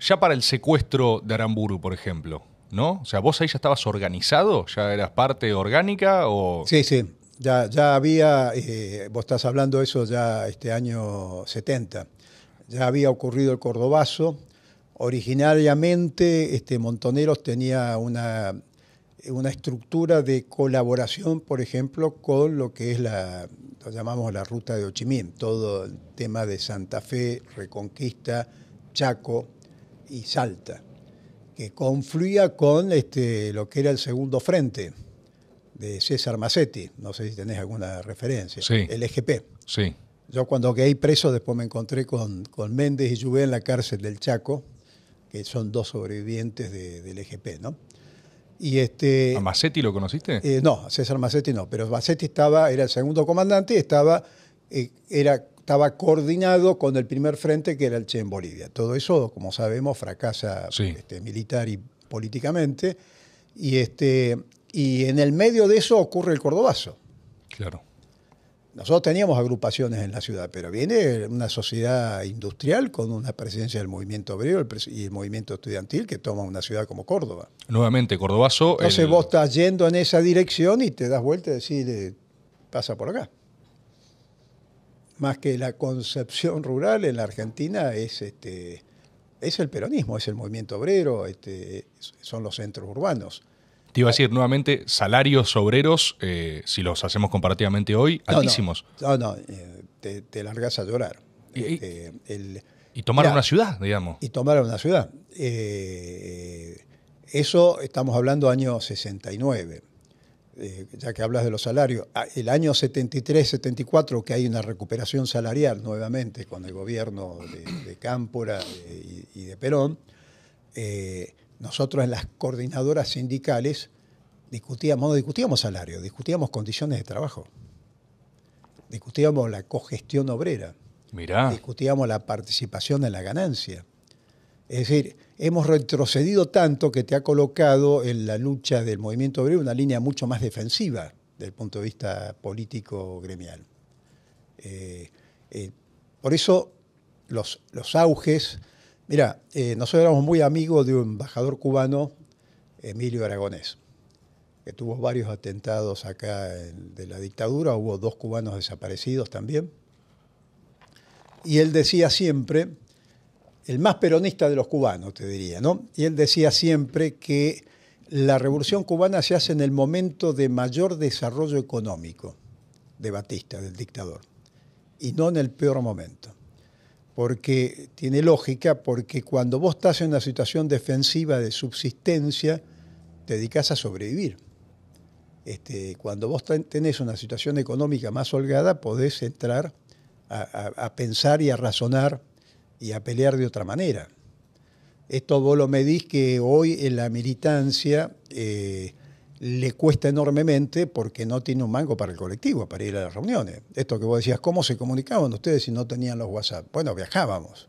ya para el secuestro de Aramburu, por ejemplo, ¿no? O sea, vos ahí ya estabas organizado, ya eras parte orgánica o... Sí, sí, ya, ya había, eh, vos estás hablando de eso ya este año 70, ya había ocurrido el Cordobazo, originariamente este, Montoneros tenía una, una estructura de colaboración, por ejemplo, con lo que es la, lo llamamos la ruta de Ho Chi Minh, todo el tema de Santa Fe, Reconquista, Chaco y Salta, que confluía con este, lo que era el segundo frente de César Massetti, no sé si tenés alguna referencia, Sí. el EGP. Sí. Yo cuando quedé preso después me encontré con, con Méndez y Lluvé en la cárcel del Chaco, que son dos sobrevivientes de- del EGP, ¿no? Y este, ¿A Massetti lo conociste? eh, no, a César Massetti no, pero Massetti estaba, era el segundo comandante y estaba, eh, era, estaba coordinado con el primer frente que era el Che en Bolivia. Todo eso, como sabemos, fracasa Sí. este, militar y políticamente. Y, este, y en el medio de eso ocurre el Cordobazo. Claro. Nosotros teníamos agrupaciones en la ciudad, pero viene una sociedad industrial con una presencia del movimiento obrero y el movimiento estudiantil que toma una ciudad como Córdoba. Nuevamente, Cordobazo. Entonces el- vos estás yendo en esa dirección y te das vuelta y decís, eh, pasa por acá. Más que la concepción rural en la Argentina es este es el peronismo, es el movimiento obrero, este, son los centros urbanos. Te iba a decir nuevamente, salarios obreros, eh, si los hacemos comparativamente hoy, No, altísimos. No, no, eh, te, te largas a llorar. Y- Este, el- Y tomaron una ciudad, digamos. y tomaron una ciudad. Eh, eso estamos hablando año 69, eh, ya que hablas de los salarios. Ah, El año 73-74, que hay una recuperación salarial nuevamente con el gobierno de, de Cámpora eh, y, y de Perón, eh, nosotros en las coordinadoras sindicales discutíamos, no discutíamos salario, discutíamos condiciones de trabajo, discutíamos la cogestión obrera Mirá. discutíamos la participación en la ganancia. Es decir, hemos retrocedido tanto que te ha colocado en la lucha del movimiento obrero una línea mucho más defensiva desde el punto de vista político gremial. Eh, eh, por eso los, los auges, mira, eh, nosotros éramos muy amigos de un embajador cubano, Emilio Aragonés, que tuvo varios atentados acá de la dictadura, hubo dos cubanos desaparecidos también. Y él decía siempre, el más peronista de los cubanos, te diría, ¿no? Y él decía siempre que la revolución cubana se hace en el momento de mayor desarrollo económico de Batista, del dictador, y no en el peor momento. Porque tiene lógica, porque cuando vos estás en una situación defensiva de subsistencia, te dedicas a sobrevivir. Este, cuando vos ten- tenés una situación económica más holgada, podés entrar a- a pensar y a razonar y a pelear de otra manera. Esto vos lo medís que hoy en la militancia eh, le cuesta enormemente porque no tiene un mango para el colectivo, para ir a las reuniones. Esto que vos decías, ¿cómo se comunicaban ustedes si no tenían los WhatsApp? Bueno, viajábamos.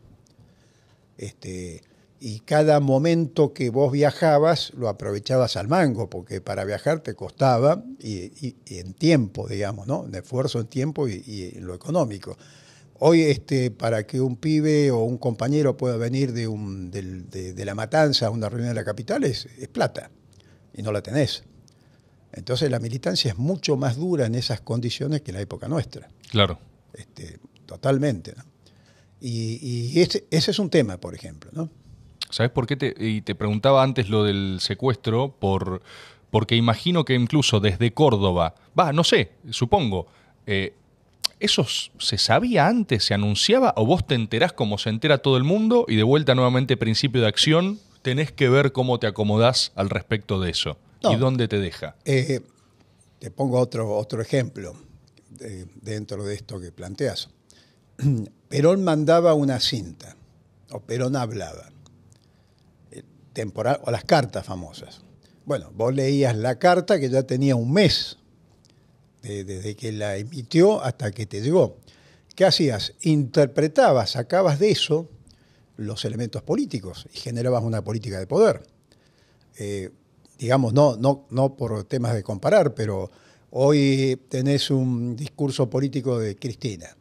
Este, y cada momento que vos viajabas lo aprovechabas al mango, porque para viajar te costaba, y, en tiempo, digamos, ¿no? En esfuerzo en tiempo y, y en lo económico. Hoy, este, para que un pibe o un compañero pueda venir de, un, del- de, de la matanza a una reunión de la capital es, es plata, y no la tenés. Entonces la militancia es mucho más dura en esas condiciones que en la época nuestra Claro. este, totalmente. ¿no? Y, y ese, ese es un tema, por ejemplo. ¿no? ¿Sabes por qué? Te, y te preguntaba antes lo del secuestro, por, porque imagino que incluso desde Córdoba, va, no sé, supongo, eh, ¿eso se sabía antes, se anunciaba, o vos te enterás como se entera todo el mundo y de vuelta nuevamente principio de acción, tenés que ver cómo te acomodás al respecto de eso No. y dónde te deja? Eh, te pongo otro, otro ejemplo de- dentro de esto que planteas. Perón mandaba una cinta, o Perón hablaba, eh, temporal, o las cartas famosas. Bueno, vos leías la carta que ya tenía un mes, de- desde que la emitió hasta que te llegó. ¿Qué hacías? Interpretabas, sacabas de eso los elementos políticos y generabas una política de poder. Eh, digamos, no, no, no por temas de comparar, pero hoy tenés un discurso político de Cristina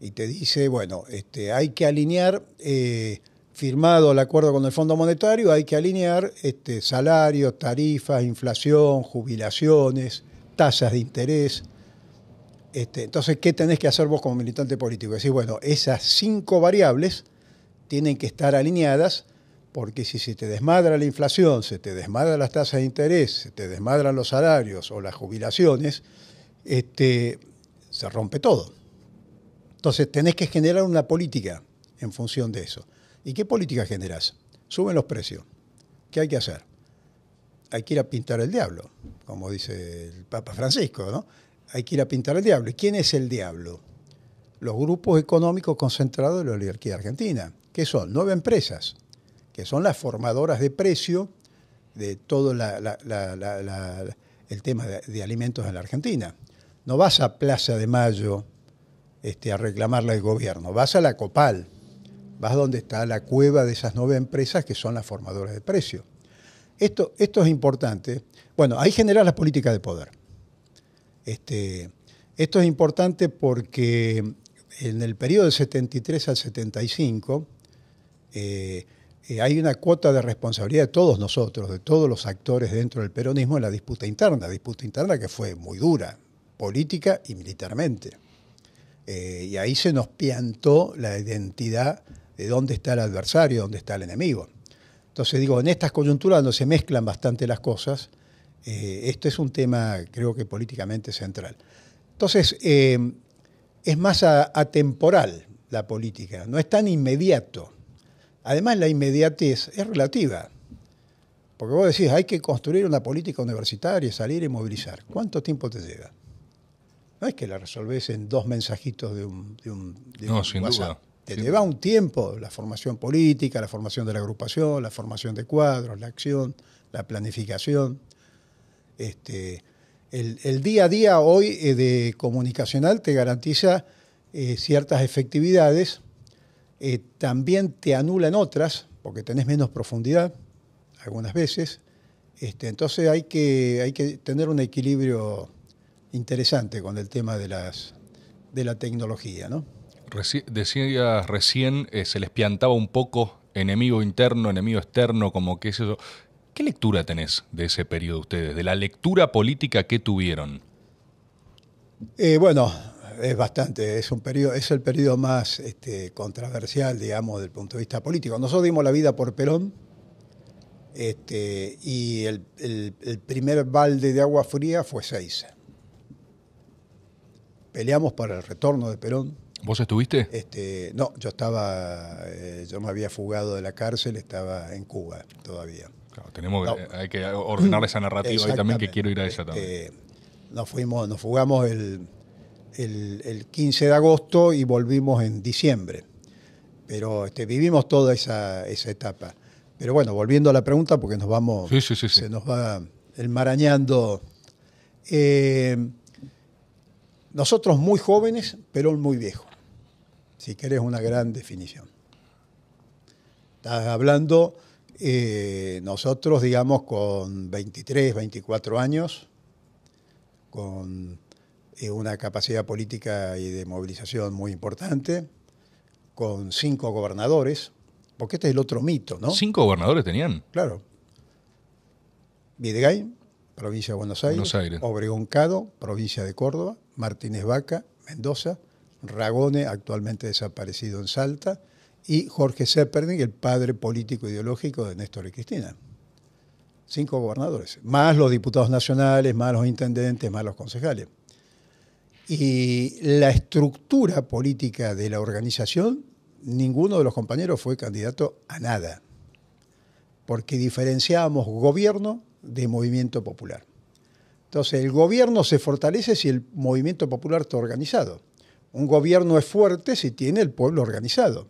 y te dice, bueno, este, hay que alinear eh, firmado el acuerdo con el Fondo Monetario, hay que alinear este, salarios, tarifas, inflación, jubilaciones, tasas de interés. Este, entonces, ¿qué tenés que hacer vos como militante político? Decir, bueno, esas cinco variables tienen que estar alineadas porque si se te desmadra la inflación, se te desmadran las tasas de interés, se te desmadran los salarios o las jubilaciones, este, se rompe todo. Entonces tenés que generar una política en función de eso. ¿Y qué política generás? Suben los precios. ¿Qué hay que hacer? Hay que ir a pintar el diablo, como dice el Papa Francisco, ¿no? Hay que ir a pintar el diablo. ¿Y quién es el diablo? Los grupos económicos concentrados de la oligarquía argentina, que son nueve empresas, que son las formadoras de precio de todo el tema de, alimentos en la Argentina. No vas a Plaza de Mayo este, a reclamarle al gobierno, vas a la Copal, vas donde está la cueva de esas nueve empresas que son las formadoras de precio. Esto, esto es importante. Bueno, ahí genera la política de poder. Este, esto es importante porque en el periodo del 73 al 75, eh, eh, hay una cuota de responsabilidad de todos nosotros, de todos los actores dentro del peronismo en la disputa interna, disputa interna que fue muy dura, política y militarmente. Eh, y ahí se nos piantó la identidad de dónde está el adversario, dónde está el enemigo. Entonces digo, en estas coyunturas donde se mezclan bastante las cosas, eh, esto es un tema creo que políticamente central. Entonces, es más atemporal la política, no es tan inmediato. Además, la inmediatez es relativa. Porque vos decís, hay que construir una política universitaria, salir y movilizar. ¿Cuánto tiempo te lleva? No es que la resolvés en dos mensajitos de un, de no, sin Duda. Te lleva un tiempo la formación política, la formación de la agrupación, la formación de cuadros, la acción, la planificación. Este, el, día a día hoy eh, de comunicacional te garantiza eh, ciertas efectividades eh, también te anulan otras, porque tenés menos profundidad algunas veces. Este, entonces hay que, hay que tener un equilibrio interesante con el tema de, las, de la tecnología. ¿no? Decías recién, eh, se les piantaba un poco enemigo interno, enemigo externo, como que es eso. ¿Qué lectura tenés de ese periodo ustedes, de la lectura política que tuvieron? Eh, bueno, es bastante, es un periodo, es el periodo más este, controversial, digamos, del punto de vista político. Nosotros dimos la vida por Perón, este, y el, primer balde de agua fría fue seis. Peleamos para el retorno de Perón. ¿Vos estuviste? Este, no, yo estaba, eh, yo me había fugado de la cárcel, estaba en Cuba todavía. tenemos, hay que ordenar esa narrativa y también que quiero ir a ella también. Este, nos fuimos, nos fugamos el el, 15 de agosto y volvimos en diciembre. Pero este, vivimos toda esa, etapa. Pero bueno, volviendo a la pregunta, porque nos vamos, se nos va enmarañando. Eh, nosotros muy jóvenes, pero muy viejos. Si querés una gran definición. Estás hablando eh, nosotros, digamos, con 23, 24 años, con eh, una capacidad política y de movilización muy importante, con cinco gobernadores, porque este es el otro mito, ¿no? ¿Cinco gobernadores tenían? Claro. Videgain, provincia de Buenos Aires, Obregón Cado, provincia de Córdoba, Martínez Vaca, Mendoza, Ragone, actualmente desaparecido en Salta, y Jorge Sepperning, el padre político ideológico de Néstor y Cristina. Cinco gobernadores, más los diputados nacionales, más los intendentes, más los concejales. Y la estructura política de la organización, ninguno de los compañeros fue candidato a nada, porque diferenciábamos gobierno de movimiento popular. Entonces, el gobierno se fortalece si el movimiento popular está organizado. Un gobierno es fuerte si tiene el pueblo organizado.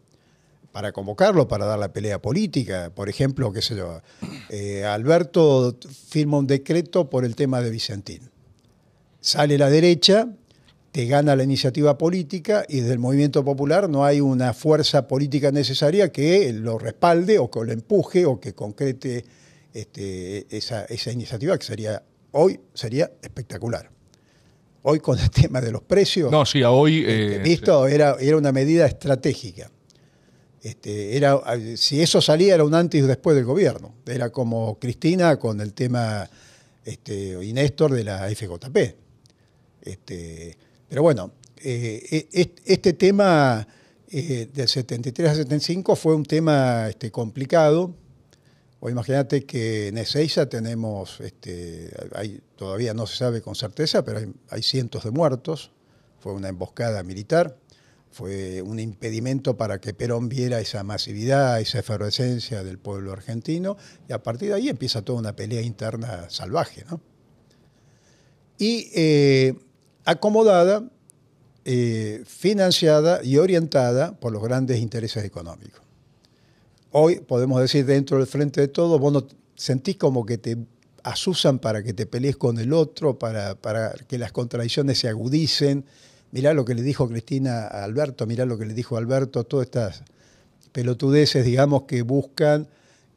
Para convocarlo, para dar la pelea política. Por ejemplo, qué sé yo, eh, Alberto firma un decreto por el tema de Vicentín. Sale la derecha te gana la iniciativa política y desde el movimiento popular no hay una fuerza política necesaria que lo respalde o que lo empuje o que concrete este, esa, iniciativa que sería hoy sería espectacular. Hoy con el tema de los precios. No, sí, a hoy. Este, eh, visto, era, era una medida estratégica. Este, era, si eso salía era un antes y después del gobierno. Era como Cristina con el tema este, y Néstor de la FJP. Este, pero bueno, eh, e, este tema eh, del 73 al 75 fue un tema este, complicado. O imagínate que en Ezeiza tenemos, este, todavía no se sabe con certeza, pero hay cientos de muertos. Fue una emboscada militar fue un impedimento para que Perón viera esa masividad, esa efervescencia del pueblo argentino, y a partir de ahí empieza toda una pelea interna salvaje. ¿no? Y eh, acomodada, eh, financiada y orientada por los grandes intereses económicos. Hoy podemos decir dentro del frente de todo, vos no sentís como que te asusan para que te pelees con el otro, para, para que las contradicciones se agudicen, mirá lo que le dijo Cristina a Alberto, mirá lo que le dijo Alberto, todas estas pelotudeces, digamos, que buscan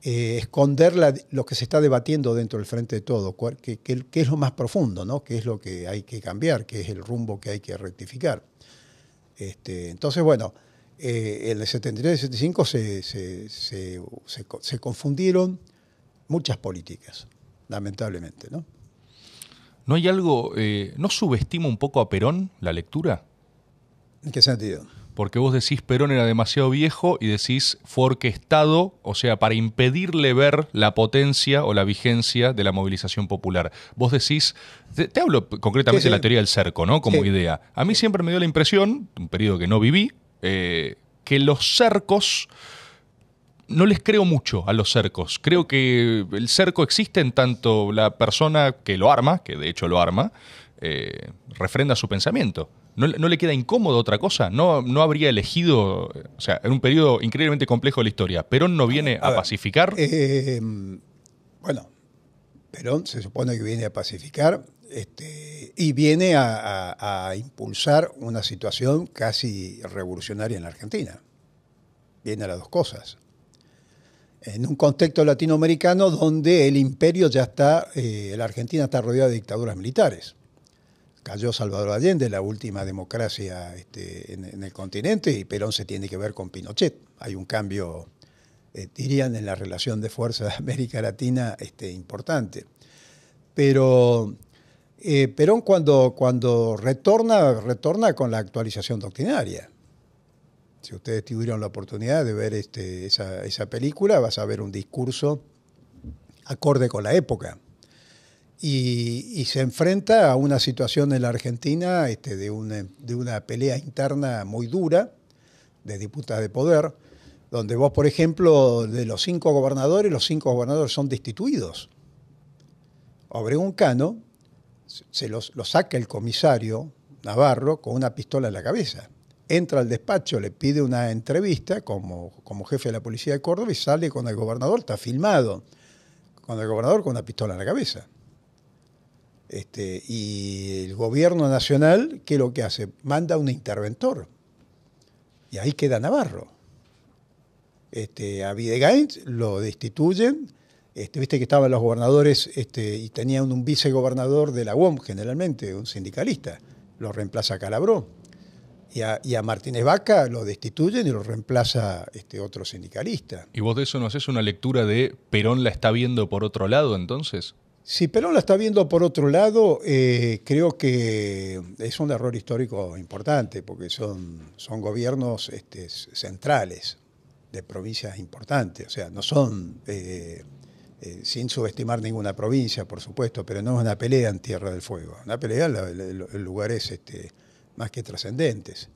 eh, esconder lo que se está debatiendo dentro del frente de todo, que, es lo más profundo, ¿no? qué es lo que hay que cambiar, qué es el rumbo que hay que rectificar. Este, entonces, bueno, eh, en el 73 y 75 se, se confundieron muchas políticas, lamentablemente. ¿no? ¿No hay algo, eh, no subestima un poco a Perón la lectura? ¿En qué sentido? Porque vos decís Perón era demasiado viejo y decís fue orquestado, o sea, para impedirle ver la potencia o la vigencia de la movilización popular. Vos decís, te, hablo concretamente de la teoría del cerco, ¿no? Como idea. A mí siempre me dio la impresión, un periodo que no viví, eh, que los cercos no les creo mucho a los cercos. Creo que el cerco existe en tanto la persona que lo arma, que de hecho lo arma, eh, refrenda su pensamiento. No, le queda incómodo otra cosa. No, no habría elegido, o sea, en un periodo increíblemente complejo de la historia. Perón no viene a, pacificar. Eh, bueno, Perón se supone que viene a pacificar este, y viene a impulsar una situación casi revolucionaria en la Argentina. Viene a las dos cosas en un contexto latinoamericano donde el imperio ya está, eh, la Argentina está rodeada de dictaduras militares. Cayó Salvador Allende, la última democracia este, en, el continente, y Perón se tiene que ver con Pinochet. Hay un cambio, eh, dirían, en la relación de fuerzas de América Latina este, importante. Pero eh, Perón cuando, cuando retorna, retorna con la actualización doctrinaria si ustedes tuvieron la oportunidad de ver este, esa, película, vas a ver un discurso acorde con la época. Y, se enfrenta a una situación en la Argentina este, de, una, de una pelea interna muy dura, de disputas de poder, donde vos, por ejemplo, de los cinco gobernadores, los cinco gobernadores son destituidos. Obregón Cano se los, lo saca el comisario Navarro con una pistola en la cabeza entra al despacho, le pide una entrevista como, como jefe de la policía de Córdoba y sale con el gobernador, está filmado, con el gobernador con una pistola en la cabeza. Este, y el gobierno nacional, ¿qué es lo que hace? Manda un interventor. Y ahí queda Navarro. Este, a Videgain lo destituyen. Este, Viste que estaban los gobernadores este, y tenían un vicegobernador de la UOM, generalmente, un sindicalista. Lo reemplaza Calabró y a, Martínez Vaca lo destituyen y lo reemplaza este otro sindicalista. ¿Y vos de eso no haces una lectura de Perón la está viendo por otro lado entonces? Si Perón la está viendo por otro lado, eh, creo que es un error histórico importante, porque son, son gobiernos este, centrales de provincias importantes, o sea, no son, eh, eh, sin subestimar ninguna provincia, por supuesto, pero no es una pelea en Tierra del Fuego, una pelea en lugares este, más que trascendentes.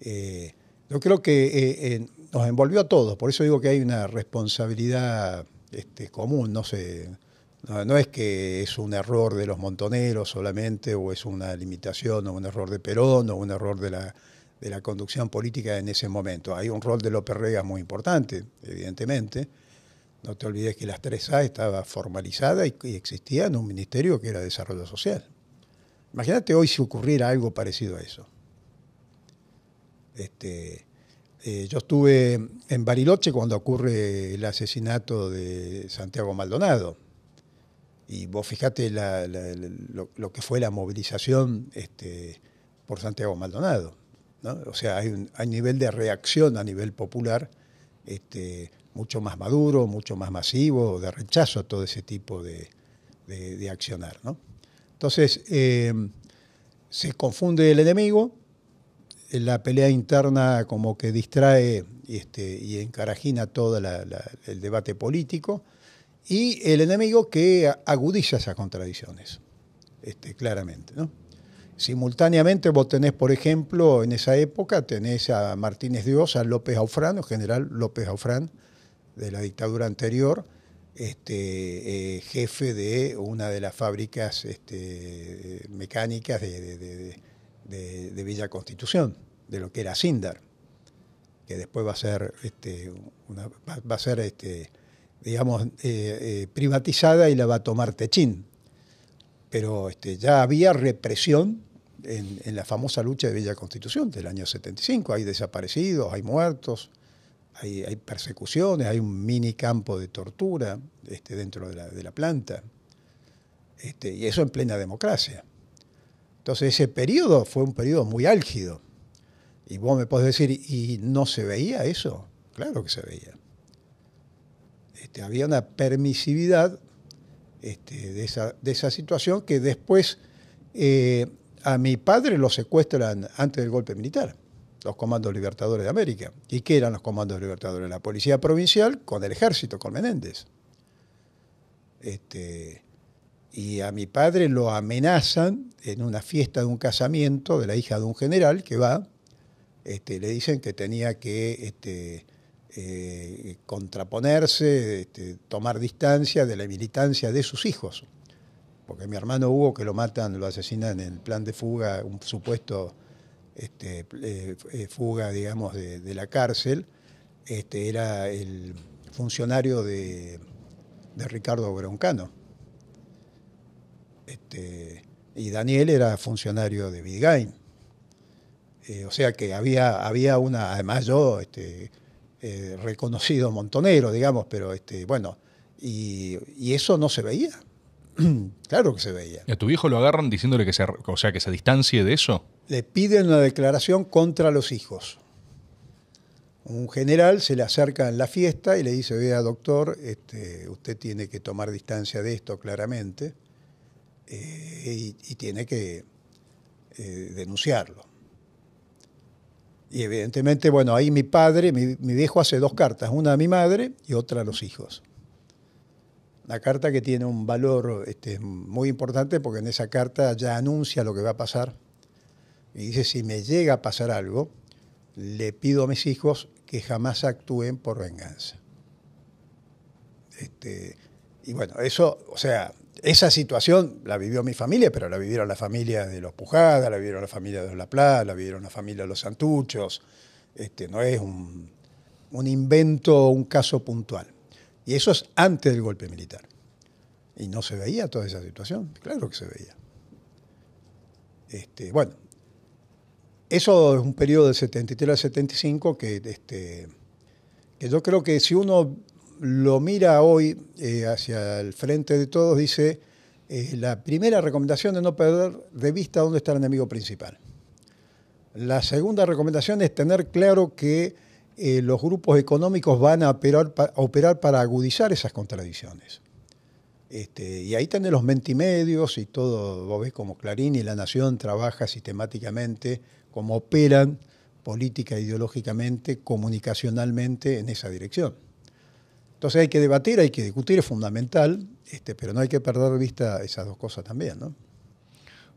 Eh, yo creo que eh, eh, nos envolvió a todos, por eso digo que hay una responsabilidad este, común, no sé, no, es que es un error de los montoneros solamente, o es una limitación, o un error de Perón, o un error de la, de la conducción política en ese momento. Hay un rol de López Rega muy importante, evidentemente. No te olvides que las 3A estaba formalizada y, y existía en un ministerio que era Desarrollo Social. Imagínate hoy si ocurriera algo parecido a eso. Este, eh, yo estuve en Bariloche cuando ocurre el asesinato de Santiago Maldonado. Y vos fijate lo, que fue la movilización este, por Santiago Maldonado. O sea, hay un nivel de reacción a nivel popular este, mucho más maduro, mucho más masivo, de rechazo a todo ese tipo de, accionar. Entonces, eh, se confunde el enemigo, la pelea interna como que distrae este, y encarajina todo el debate político, y el enemigo que agudiza esas contradicciones, este, claramente. Simultáneamente vos tenés, por ejemplo, en esa época tenés a Martínez de Osa, López Aufrán, el general López Aufrán, de la dictadura anterior, este, eh, jefe de una de las fábricas este, mecánicas de, Villa Constitución, de lo que era Sindar, que después va a ser, este, va, a ser digamos, eh, eh, privatizada y la va a tomar Techín. Pero ya había represión en, en, la famosa lucha de Villa Constitución del año 75. Hay desaparecidos, hay muertos, hay, persecuciones, hay un mini campo de tortura este, dentro de la, planta, este, y eso en plena democracia. Entonces ese periodo fue un periodo muy álgido. Y vos me podés decir, ¿y no se veía eso? Claro que se veía. Este, había una permisividad de, esa, situación que después eh, a mi padre lo secuestran antes del golpe militar los comandos libertadores de América. ¿Y qué eran los comandos libertadores? La policía provincial con el ejército, con Menéndez. Este, y a mi padre lo amenazan en una fiesta de un casamiento de la hija de un general que va, este, le dicen que tenía que este, eh, contraponerse, este, tomar distancia de la militancia de sus hijos. Porque mi hermano Hugo, que lo matan, lo asesinan en plan de fuga, un supuesto este, eh, eh, fuga, digamos, de, la cárcel, este, era el funcionario de, Ricardo Broncano. Este, y Daniel era funcionario de Vidgain. Eh, o sea que había, había una, además yo, este, reconocido montonero, digamos, pero bueno, y, eso no se veía. claro que se veía. ¿Y a tu hijo lo agarran diciéndole que o sea, que se distancie de eso? Le piden una declaración contra los hijos. Un general se le acerca en la fiesta y le dice, vea doctor, este, usted tiene que tomar distancia de esto claramente eh, y, tiene que eh, denunciarlo. Y evidentemente, bueno, ahí mi padre, mi, viejo hace dos cartas, una a mi madre y otra a los hijos. Una carta que tiene un valor este, muy importante porque en esa carta ya anuncia lo que va a pasar y dice, si me llega a pasar algo, le pido a mis hijos que jamás actúen por venganza. Este, y bueno, eso, o sea, esa situación la vivió mi familia, pero la vivieron la familia de los Pujadas, la vivieron la familia de los La Plata, la vivieron la familia de los Santuchos. Este, no es un, un invento, un caso puntual. Y eso es antes del golpe militar. Y no se veía toda esa situación, claro que se veía. Este, bueno, eso es un periodo del 73 al 75 que, este, que yo creo que si uno lo mira hoy eh, hacia el frente de todos, dice, eh, la primera recomendación es no perder de vista dónde está el enemigo principal. La segunda recomendación es tener claro que eh, los grupos económicos van a operar, operar para agudizar esas contradicciones. Este, y ahí tenés los mentimedios y todo, vos ves como Clarín y La Nación trabaja sistemáticamente cómo operan política, ideológicamente, comunicacionalmente en esa dirección. Entonces hay que debatir, hay que discutir, es fundamental, este, pero no hay que perder de vista esas dos cosas también. ¿no?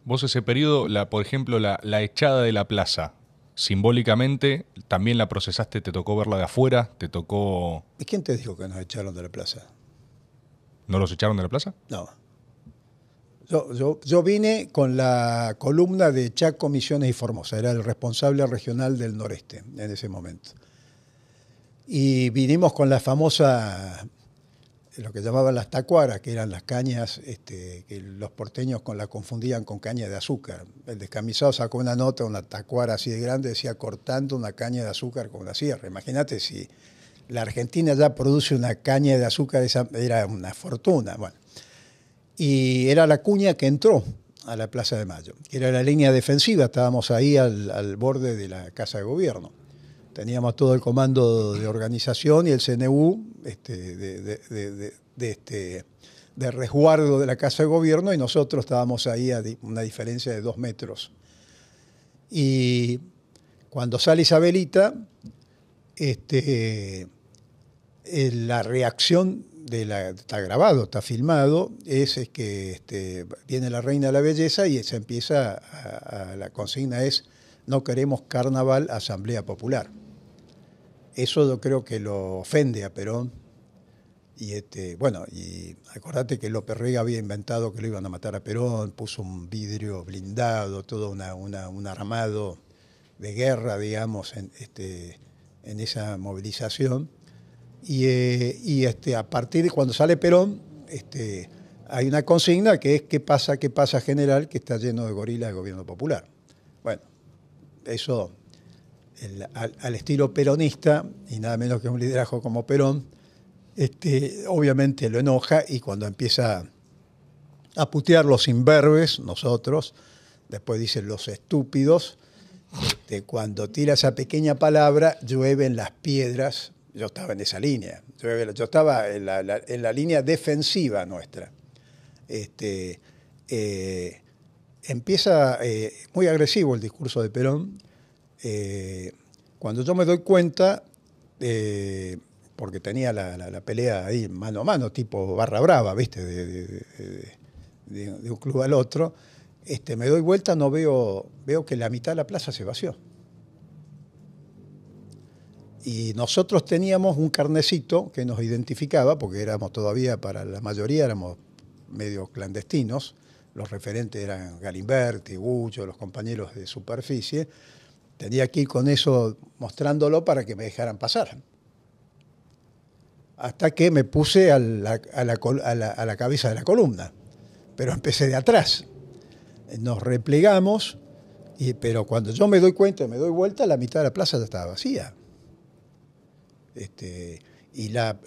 Vos ese periodo, la, por ejemplo, la, echada de la plaza, simbólicamente, también la procesaste, te tocó verla de afuera, te tocó... ¿Y quién te dijo que nos echaron de la plaza? ¿No los echaron de la plaza? No. Yo, vine con la columna de Chaco, Misiones y Formosa, era el responsable regional del noreste en ese momento. Y vinimos con la famosa, lo que llamaban las tacuaras, que eran las cañas este, que los porteños con la confundían con caña de azúcar. El descamisado sacó una nota, una tacuara así de grande, decía cortando una caña de azúcar con una sierra. Imagínate si la Argentina ya produce una caña de azúcar, era una fortuna. Bueno, y era la cuña que entró a la Plaza de Mayo, era la línea defensiva, estábamos ahí al, borde de la Casa de Gobierno. teníamos todo el comando de organización y el CNU este, de, este, de resguardo de la Casa de Gobierno y nosotros estábamos ahí a una diferencia de dos metros. Y cuando sale Isabelita, este, eh, la reacción de está grabado, está filmado, es, que este, viene la reina de la belleza y se empieza, a, la consigna es, no queremos carnaval, asamblea popular. Eso yo creo que lo ofende a Perón. Y este, bueno, y acordate que López Rega había inventado que lo iban a matar a Perón, puso un vidrio blindado, todo una, un armado de guerra, digamos, en, este, en esa movilización. Y, eh, y, este, a partir de cuando sale Perón, este, hay una consigna que es ¿qué pasa, qué pasa general? que está lleno de gorilas del gobierno popular. Bueno, eso al, estilo peronista, y nada menos que un liderazgo como Perón, este, obviamente lo enoja y cuando empieza a putear los imberbes, nosotros, después dicen los estúpidos, este, cuando tira esa pequeña palabra, llueven las piedras. Yo estaba en esa línea, yo estaba en la, línea defensiva nuestra. Este, eh, empieza eh, muy agresivo el discurso de Perón. Eh, cuando yo me doy cuenta, porque tenía la, pelea ahí mano a mano, tipo barra brava, ¿viste? de un club al otro, este, me doy vuelta, no veo, veo que la mitad de la plaza se vació. Y nosotros teníamos un carnecito que nos identificaba, porque éramos todavía, para la mayoría éramos medio clandestinos, los referentes eran Galimberti, Gullo, los compañeros de superficie. Tenía que ir con eso mostrándolo para que me dejaran pasar. Hasta que me puse a la, a la cabeza de la columna, pero empecé de atrás nos replegamos, pero cuando yo me doy cuenta, me doy vuelta, la mitad de la plaza ya estaba vacía. Este, y la,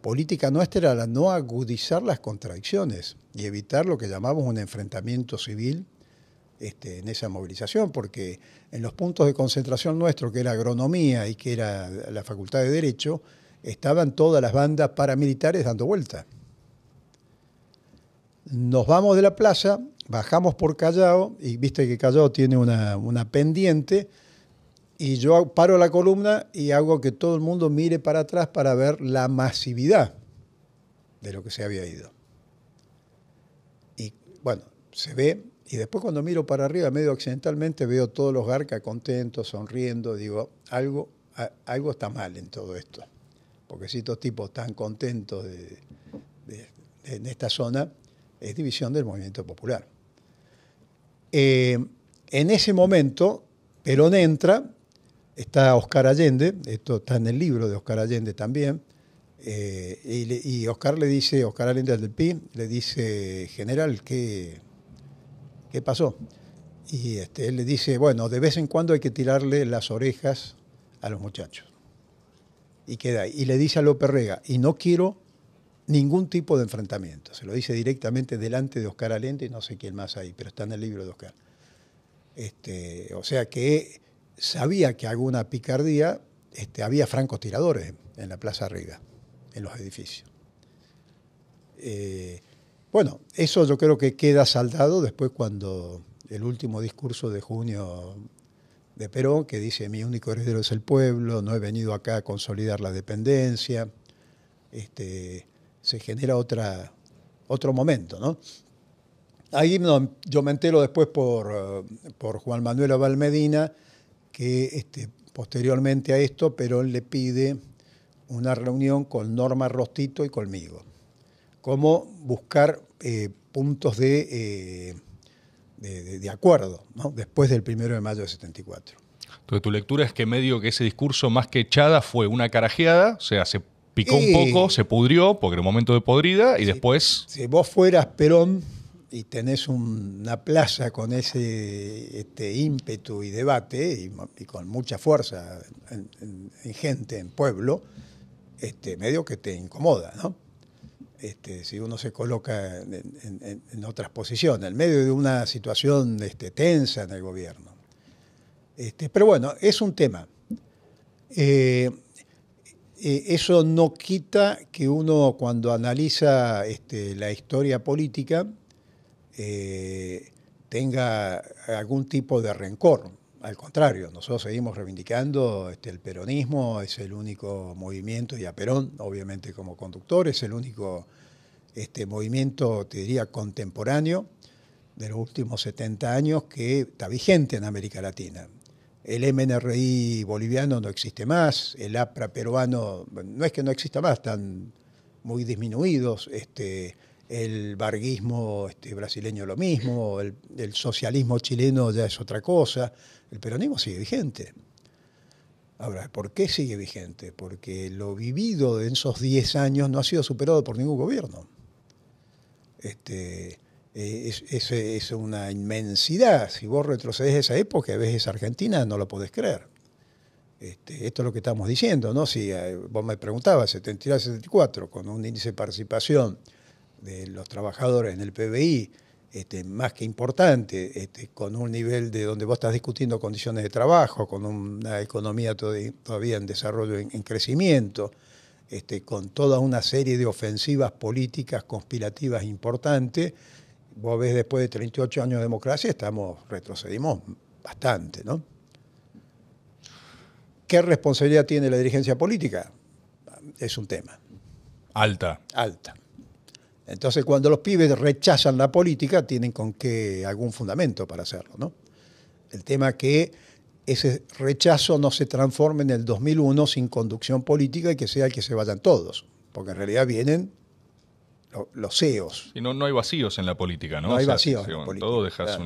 política nuestra era no agudizar las contradicciones y evitar lo que llamamos un enfrentamiento civil este, en esa movilización, porque en los puntos de concentración nuestro, que era agronomía y que era la Facultad de Derecho, estaban todas las bandas paramilitares dando vuelta. Nos vamos de la plaza bajamos por Callao y viste que Callao tiene una, pendiente y yo paro la columna y hago que todo el mundo mire para atrás para ver la masividad de lo que se había ido. Y bueno, se ve, y después cuando miro para arriba, medio accidentalmente, veo todos los garcas contentos, sonriendo, digo, algo, algo está mal en todo esto. Porque si estos tipos están contentos en esta zona, es división del movimiento popular. Eh, en ese momento, Perón entra, está Oscar Allende, esto está en el libro de Oscar Allende también, eh, y, Oscar le dice, Oscar Allende del PI, le dice, general, ¿qué, qué pasó? Y este, él le dice, bueno, de vez en cuando hay que tirarle las orejas a los muchachos. Y queda ahí. Y le dice a López Rega, y no quiero ningún tipo de enfrentamiento. Se lo dice directamente delante de Oscar Alente y no sé quién más ahí, pero está en el libro de Oscar. Este, o sea que sabía que alguna picardía este, había francotiradores en la Plaza Riga, en los edificios. Eh, bueno, eso yo creo que queda saldado después cuando el último discurso de junio de Perón, que dice mi único heredero es el pueblo, no he venido acá a consolidar la dependencia. Este, se genera otro momento. ¿no? Ahí yo me entero después por, por Juan Manuel Aval Medina que este, posteriormente a esto Perón le pide una reunión con Norma Rostito y conmigo. Cómo buscar eh, puntos eh, de, de, acuerdo ¿no? después del primero de mayo de 74. Entonces, tu lectura es que medio que ese discurso más que echada fue una carajeada, o sea, se picó un poco, se pudrió, porque era un momento de podrida, y después... Si vos fueras Perón y tenés una plaza con ese este, ímpetu y debate, y, con mucha fuerza en, gente, en pueblo, este, medio que te incomoda, ¿no? Este, si uno se coloca en, otras posiciones, en medio de una situación tensa en el gobierno. Pero bueno, es un tema. Eh, eh, eso no quita que uno cuando analiza la historia política eh, tenga algún tipo de rencor. Al contrario, nosotros seguimos reivindicando este, el peronismo, es el único movimiento, y a Perón, obviamente como conductor, es el único este, movimiento, te diría, contemporáneo de los últimos 70 años que está vigente en América Latina. El MNRI boliviano no existe más, el APRA peruano no es que no exista más, están muy disminuidos, este, el barguismo este, brasileño lo mismo, el, socialismo chileno ya es otra cosa, el peronismo sigue vigente. Ahora, ¿por qué sigue vigente? Porque lo vivido en esos 10 años no ha sido superado por ningún gobierno. Este, eh, es, una inmensidad. Si vos retrocedes a esa época y ves Argentina, no lo podés creer. Este, esto es lo que estamos diciendo, ¿no? Si eh, vos me preguntabas, 73-74, con un índice de participación de los trabajadores en el PBI este, más que importante, este, con un nivel de donde vos estás discutiendo condiciones de trabajo, con una economía todavía en desarrollo, en, en crecimiento, este, con toda una serie de ofensivas políticas conspirativas importantes, vos ves después de 38 años de democracia, estamos, retrocedimos bastante, ¿no? ¿Qué responsabilidad tiene la dirigencia política? Es un tema. Alta. Alta. Entonces, cuando los pibes rechazan la política, tienen con qué algún fundamento para hacerlo, ¿no? El tema que ese rechazo no se transforme en el 2001 sin conducción política y que sea el que se vayan todos, porque en realidad vienen los CEOs. Y no, no hay vacíos en la política, ¿no? No hay vacíos. todo dejas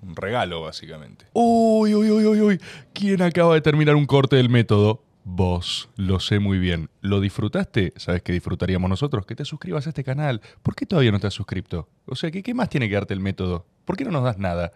un regalo, básicamente. Uy, uy, uy, uy, uy. ¿Quién acaba de terminar un corte del método? Vos, lo sé muy bien. ¿Lo disfrutaste? ¿Sabes qué disfrutaríamos nosotros? Que te suscribas a este canal. ¿Por qué todavía no te has suscrito? O sea, ¿qué, ¿qué más tiene que darte el método? ¿Por qué no nos das nada?